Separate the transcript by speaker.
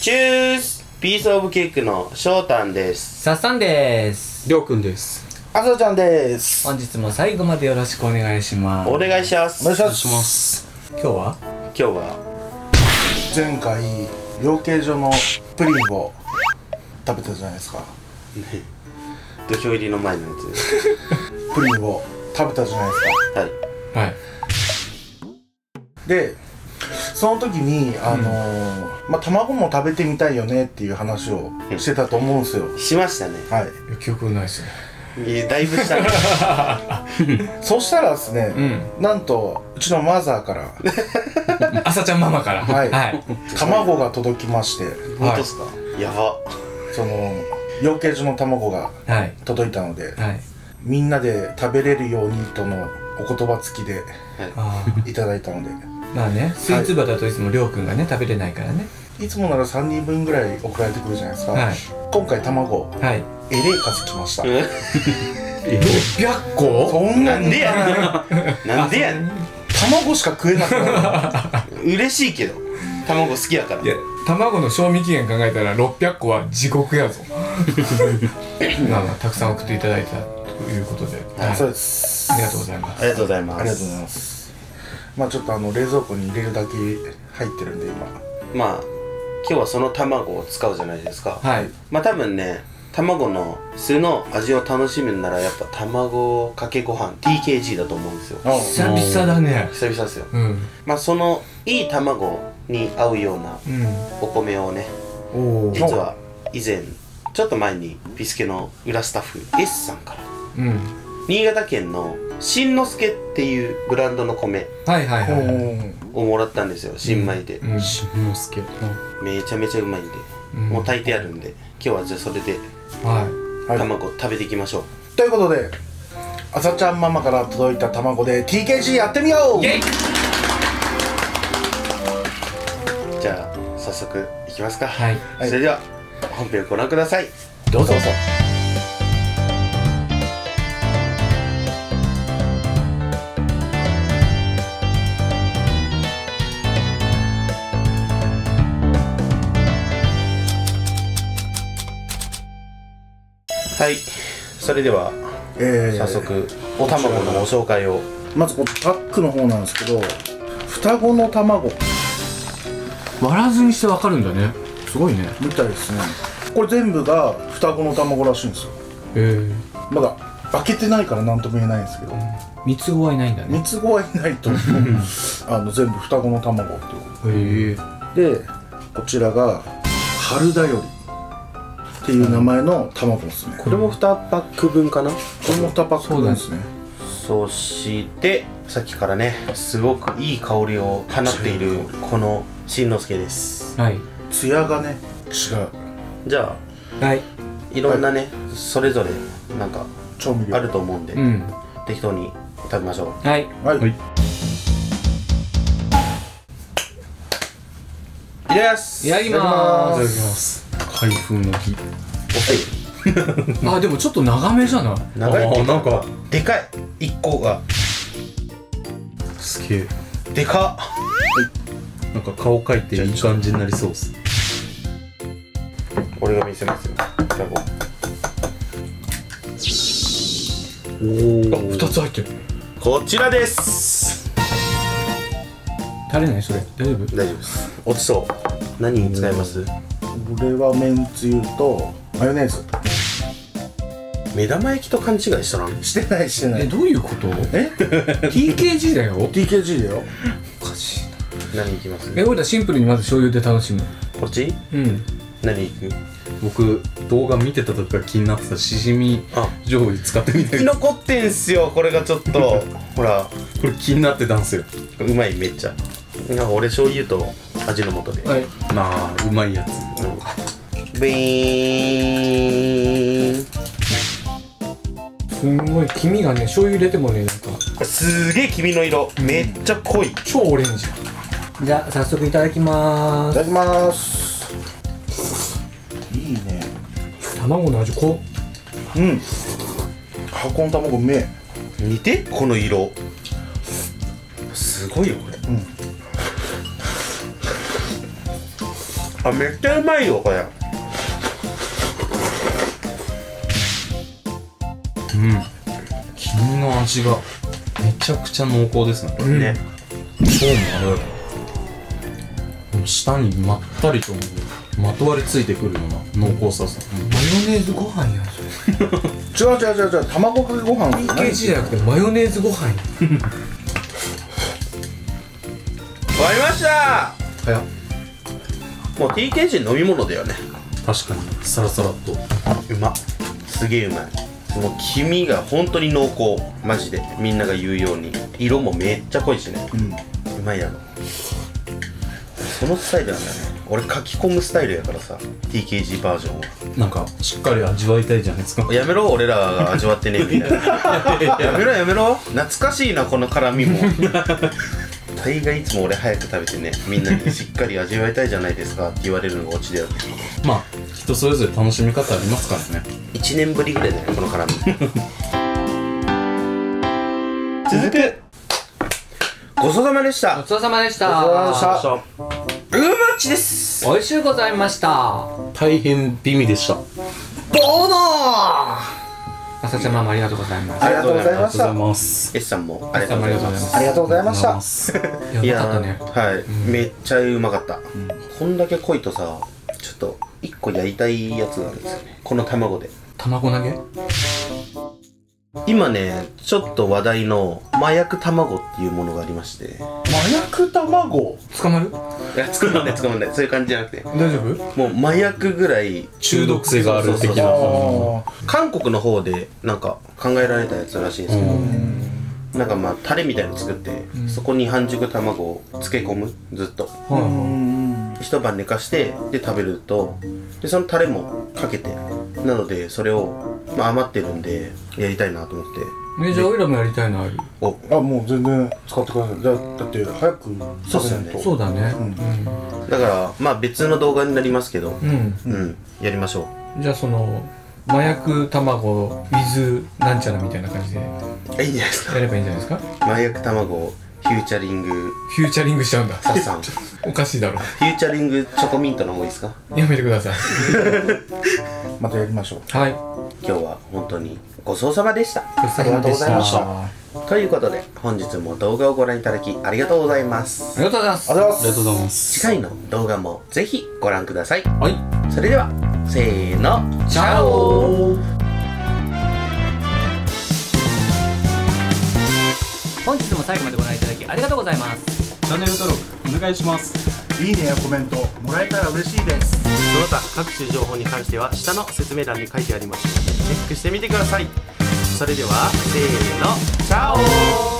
Speaker 1: チュースピースオブケーキの翔太です。
Speaker 2: さっさんです。
Speaker 3: りょうくんです。
Speaker 4: あさちゃんです。
Speaker 2: 本日も最後までよろしくお願いします。
Speaker 1: お願いします。
Speaker 4: お願いしま
Speaker 3: す。
Speaker 2: 今日は？
Speaker 1: 今日は？
Speaker 4: 前回養鶏場のプリンを食べたじゃないですか。
Speaker 1: 土俵入りの前のや
Speaker 4: プリンを食べたじゃないですか。
Speaker 1: つはい。
Speaker 2: はい。
Speaker 4: でその時にあのーまあ卵も食べてみたいよねっていう話をしてたと思うんですよ。
Speaker 1: しましたね。
Speaker 4: はい。
Speaker 2: 記憶ないっすね。
Speaker 1: いやだいぶしたね。
Speaker 4: そしたらですね、
Speaker 2: う
Speaker 4: なんとうちのマザーから。
Speaker 2: 朝ちゃんママから。
Speaker 4: はい。
Speaker 2: はい。
Speaker 4: 卵が届きまして。
Speaker 1: 本当っすか？やば。
Speaker 4: その養鶏場の卵が
Speaker 2: はい。
Speaker 4: 届いたので
Speaker 2: はい。
Speaker 4: みんなで食べれるようにとのお言葉付きで
Speaker 2: あ
Speaker 4: いただいたので。
Speaker 2: ーまあねスイーツバだといつもりょうくんがね食べれないからね。
Speaker 4: いつもなら3人分ぐらい送られてくるじゃないですか、
Speaker 2: はい。
Speaker 4: 今回卵。
Speaker 2: はい。
Speaker 4: えれい数来ました。
Speaker 1: うん
Speaker 2: 600個？
Speaker 4: そんなに。
Speaker 1: なんでやなん。でやね。ん
Speaker 4: 卵しか食えなくなる。
Speaker 1: 嬉しいけど。卵好きやから。
Speaker 2: いや卵の賞味期限考えたら600個は地獄やぞ。まあまあたくさん送っていただいたということで、はい。
Speaker 4: そうです。
Speaker 2: ありがとうございます。
Speaker 1: ありがとうございます。
Speaker 4: ありがとうございますまあちょっとあの冷蔵庫に入れるだけ入ってるんで今。
Speaker 1: まあ今日はその卵を使うじゃないですか。
Speaker 2: はい。
Speaker 1: まあ多分ね卵の素の味を楽しむならやっぱ卵かけご飯 TKG だと思うんですよ。
Speaker 4: あ
Speaker 2: 久々だね。
Speaker 1: 久々ですよ。
Speaker 2: うん。
Speaker 1: まあそのいい卵に合うような
Speaker 2: うん。
Speaker 1: お米をね
Speaker 2: おお
Speaker 1: 実は以前ちょっと前にビスケの裏スタッフ S さんから。
Speaker 2: うん。
Speaker 1: 新潟県の新之助っていうブランドの米
Speaker 2: はいはいはい
Speaker 1: をもらったんですよ新米で、
Speaker 2: うん。
Speaker 3: しんのすけ。
Speaker 1: めちゃめちゃうまいんで、
Speaker 2: うん。
Speaker 1: もう炊いてあるんで今日はじゃあそれで
Speaker 2: はい。
Speaker 4: はい。
Speaker 1: 卵食べていきましょう、
Speaker 4: ということであさちゃんママから届いた卵で TKG やってみよう。
Speaker 2: イェイ。
Speaker 1: じゃあ早速いきますか。
Speaker 2: はい。
Speaker 4: はい。
Speaker 1: それでは本編をご覧ください。
Speaker 2: どうぞ
Speaker 1: はい。それでは
Speaker 4: えー
Speaker 1: 早速お卵のご紹介を。
Speaker 4: まずこのパックの方なんですけど双子の卵。
Speaker 2: 割らずにしてわかるんだね。すごいね。
Speaker 4: みたいですね。これ全部が双子の卵らしいんですよ。
Speaker 2: へえ
Speaker 4: まだ開けてないから何とも言えないんですけど。
Speaker 2: 三つ子はいないんだね。
Speaker 4: 三つ子はいないと あの全部双子の卵っていう。
Speaker 2: へえ
Speaker 4: でこちらが春だよりっていう名前の卵ですね。
Speaker 1: これも2パック分かな？
Speaker 4: これも2パック分ですね。
Speaker 1: そしてさっきからねすごくいい香りを放っているこのしんのすけです。
Speaker 2: はい。
Speaker 4: ツヤがね違う。
Speaker 1: じゃあ
Speaker 2: はい。
Speaker 1: いろんなね、それぞれなんか
Speaker 4: 調味料。
Speaker 1: あると思うんで、
Speaker 2: うん。
Speaker 1: 適当に食べましょう。
Speaker 2: はい。
Speaker 4: はい、
Speaker 3: はい。
Speaker 1: いただきます。
Speaker 2: いただき
Speaker 3: いた
Speaker 2: ま
Speaker 3: だき
Speaker 2: す
Speaker 3: ます開封の日
Speaker 2: あでもちょっと長めじゃない？
Speaker 1: 長い。
Speaker 3: あーなんか。
Speaker 1: でかい。1個が。
Speaker 3: すげえ。
Speaker 1: でかっ。
Speaker 3: なんか顔描いていい感じになりそうっす。
Speaker 1: 俺が見せますよ。双子
Speaker 3: おお
Speaker 2: あ二つ入ってる。
Speaker 1: こちらです。
Speaker 2: 垂れないそれ。大丈夫？
Speaker 1: 大丈夫です。落ちそう。何に使います？
Speaker 4: これはめんつゆとマヨネーズ。
Speaker 1: 目玉焼きと勘違いしたな
Speaker 4: してないしてない。
Speaker 2: えどういうこと？
Speaker 4: え
Speaker 2: ？TKG だよ。
Speaker 4: TKG だよ。
Speaker 2: おかしいな。
Speaker 1: 何いきます？
Speaker 2: え俺らシンプルにまず醤油で楽しむ。
Speaker 1: こっち？
Speaker 2: うん。
Speaker 1: 何いく？
Speaker 3: 僕動画見てた時から気になってたしじみ
Speaker 1: あ。
Speaker 3: 醤油使ってみたい
Speaker 1: 生き残ってんすよこれがちょっと。ほら。
Speaker 3: これ気になってたんすよ。
Speaker 1: うまいめっちゃ。なんか俺醤油と味の素で、
Speaker 2: はい。
Speaker 3: まあうまいやつ。
Speaker 1: ビーン。
Speaker 2: すんごい黄身がね醤油入れてもねなんか。
Speaker 1: すげえ黄身の色。めっちゃ濃い。
Speaker 2: 超オレンジ。じゃあ早速いただきま
Speaker 4: いただきます。いいね。
Speaker 2: 卵の味濃
Speaker 4: うん。箱の卵うめえ。
Speaker 1: 見て？この色。すごいよこれあめっちゃうまいよこれ。
Speaker 3: うん。黄身の味がめちゃくちゃ濃厚ですねこれ。
Speaker 2: うん。
Speaker 1: ね
Speaker 3: 超まろやかこの舌にまったりとまとわりついてくるような濃厚ささ、
Speaker 2: マヨネーズご飯やんそれ。
Speaker 4: 違う違う違う違う卵かけご飯
Speaker 2: PKG じゃなくてマヨネーズご飯やん。
Speaker 1: 終わりました。
Speaker 3: 早っ
Speaker 1: もう TKG 飲み物だよね。
Speaker 3: 確かに。サラサラっと。
Speaker 1: うま。っすげえうまい。もう黄身が本当に濃厚。マジで。みんなが言うように。色もめっちゃ濃いしね。
Speaker 4: うん。
Speaker 1: うまいやろ。そのスタイルなんだよね。俺書き込むスタイルやからさ。TKG バージョンを
Speaker 3: なんかしっかり味わいたいじゃないですか。
Speaker 1: やめろ俺らが味わってねえみたいな。やめろやめろ。懐かしいなこの辛みも 大概いつも俺早く食べてねみんなに しっかり味わいたいじゃないですかって言われるのがオチである
Speaker 3: まあ人それぞれ楽しみ方ありますからね。
Speaker 1: 1年ぶりぐらいだねこの辛み。続くごちそうさまでした。
Speaker 5: ごちそうさまでした。
Speaker 4: ごちそうさまでした。
Speaker 1: うまっちです
Speaker 5: 美味しゅうございました。
Speaker 3: 大変美味でした。
Speaker 1: どうも
Speaker 5: まさちゃんママありがとうございます。
Speaker 4: ありがとうございました。
Speaker 3: ます。
Speaker 1: S さんも。ありがとうございます。
Speaker 4: ありがとうございました。
Speaker 5: い
Speaker 1: いや
Speaker 5: やよかったね。
Speaker 1: はい、めっちゃうまかった、こんだけ濃いとさちょっと一個やりたいやつがあるんですよね。この卵で。
Speaker 5: 卵投げ？
Speaker 1: 今ねちょっと話題の麻薬卵っていうものがありまして。
Speaker 4: 麻薬卵？
Speaker 5: 捕まる？
Speaker 1: いや捕まんない捕まんない。そういう感じじゃなくて。
Speaker 2: 大丈夫？
Speaker 1: もう麻薬ぐらい
Speaker 3: 中毒性がある的な。
Speaker 4: あ
Speaker 1: 韓国の方でなんか考えられたやつらしいんですけど、なんかまあタレみたいの作って、そこに半熟卵を漬け込む。ずっと。
Speaker 4: あうん
Speaker 1: 一晩寝かしてで食べるとでそのタレもかけてなのでそれを、まあ、余ってるんでやりたいなと思って。
Speaker 2: えじゃあオイラもやりたいのある？
Speaker 1: お
Speaker 4: あもう全然使ってください。だだって早く
Speaker 1: そうっすよね。
Speaker 2: そうだね。
Speaker 1: だからまあ別の動画になりますけど
Speaker 2: うん、
Speaker 1: うん。やりましょ
Speaker 2: じゃあその麻薬卵 with なんちゃらみたいな感じで
Speaker 1: ういいんじゃないですか。
Speaker 2: やればいいんじゃないですか？
Speaker 1: 麻薬卵フューチャリング。
Speaker 2: フューチャリングしちゃうんだ。
Speaker 1: サさん。フ
Speaker 2: おかしいだろ。
Speaker 1: ューチャリングチョコミントの方がいいですか？
Speaker 2: やめてください。
Speaker 4: またやりましょう。
Speaker 2: はい。
Speaker 1: 今日は本当にごちそうさまでした。
Speaker 2: ごちそうさまでした。
Speaker 4: ありがとうございました。
Speaker 1: ということで本日も動画をご覧いただきありがとうございます。
Speaker 2: ありがとうございます。
Speaker 4: ありがとうございます。
Speaker 3: ありがとうございます。
Speaker 1: 次回の動画もぜひご覧ください。
Speaker 3: はい。
Speaker 1: それではせーの。チャオ
Speaker 5: 本日も最後までご覧いただきありがとうございます。
Speaker 3: チャンネル登録お願いします。
Speaker 4: いいねやコメントもらえたら嬉しいです。
Speaker 1: その他各種情報に関しては下の説明欄に書いてありますのでチェックしてみてください。それではせーのチャオ